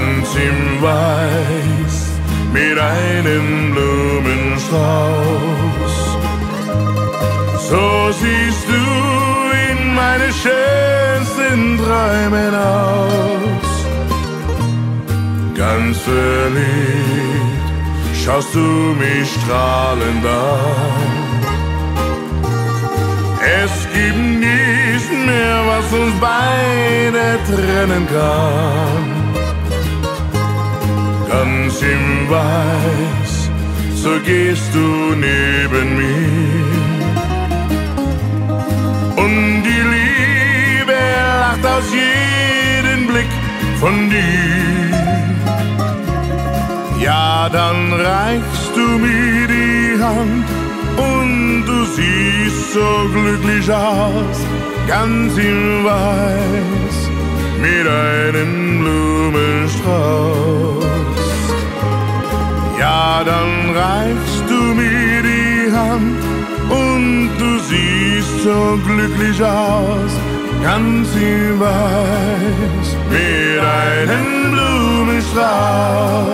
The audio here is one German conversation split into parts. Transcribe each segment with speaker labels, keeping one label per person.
Speaker 1: ganz im Weiß mit einem Blumenstrauß. So siehst du in meine schönsten Träumen aus. Ganz verliebt schaust du mich strahlend an. Es gibt nichts mehr, was uns beide trennen kann. Ganz im Weiß, so gehst du neben mir. Und die Liebe lacht aus jedem Blick von dir. Ja, dann reichst du mir die Hand und du siehst so glücklich aus, ganz im Weiß, mit einem Blumenstrauß. Hand und du siehst so glücklich aus, ganz im Weiß, mit einem Blumenstrauß.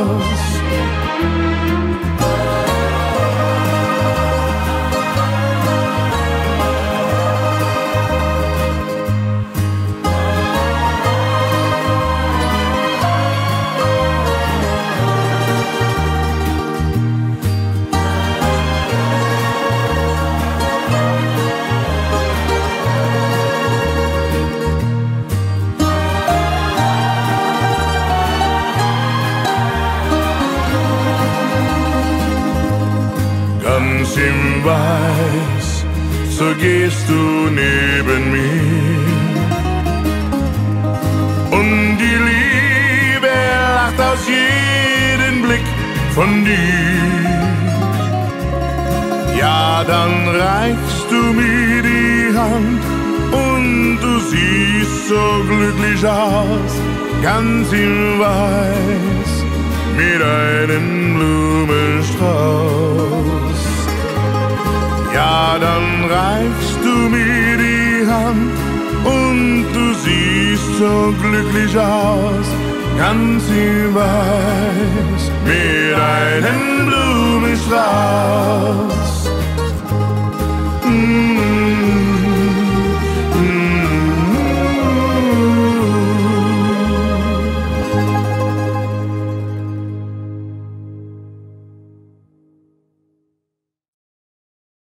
Speaker 1: Ganz im Weiß, so gehst du neben mir. Und die Liebe lacht aus jedem Blick von dir. Ja, dann reichst du mir die Hand und du siehst so glücklich aus, ganz im Weiß, mit einem Blumenstrauß. Hand und du siehst so glücklich aus, ganz im Weiß, mit einem Blumenstrauß.